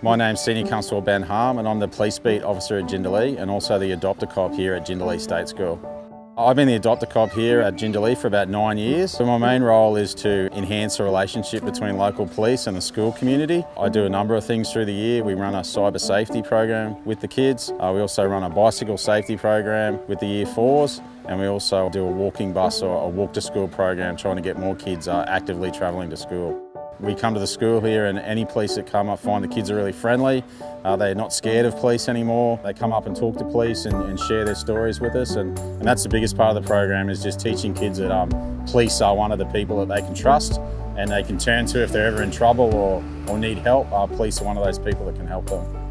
My name's Senior Constable Ben Harm and I'm the Police Beat Officer at Jindalee and also the Adopt-a-Cop here at Jindalee State School. I've been the Adopt-a-Cop here at Jindalee for about nine years. So my main role is to enhance the relationship between local police and the school community. I do a number of things through the year. We run a cyber safety program with the kids. Uh, we also run a bicycle safety program with the year fours and we also do a walking bus or a walk to school program trying to get more kids uh, actively travelling to school. We come to the school here and any police that come up find the kids are really friendly. Uh, they're not scared of police anymore. They come up and talk to police and, and share their stories with us and, and, that's the biggest part of the program is just teaching kids that um, police are one of the people that they can trust and they can turn to if they're ever in trouble or, or need help. Uh, police are one of those people that can help them.